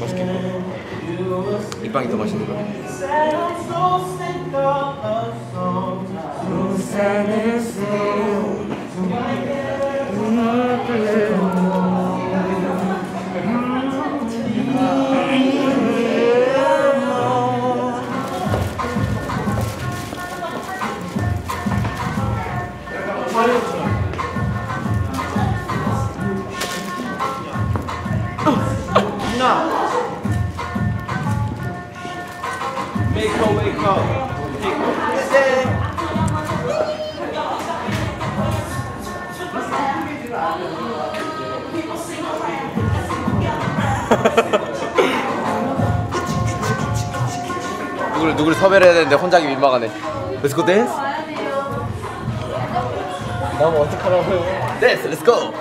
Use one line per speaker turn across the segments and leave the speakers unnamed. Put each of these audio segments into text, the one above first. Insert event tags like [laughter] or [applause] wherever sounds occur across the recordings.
맛있겠다. 이 빵이 더 맛있는 거야.
웨이커 웨이커 [laughs]
누구를 누구를 섭외를 해야 되는데 혼자 하기 민망하네. Let's go dance.
나 뭐 어떡하라고요?
Dance. Let's go.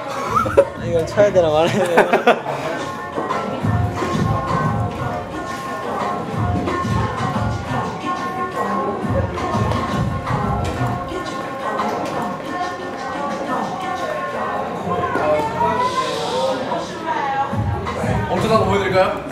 이건 쳐야 되나 말아야 되나? [laughs]
엄청난 거 보여드릴까요?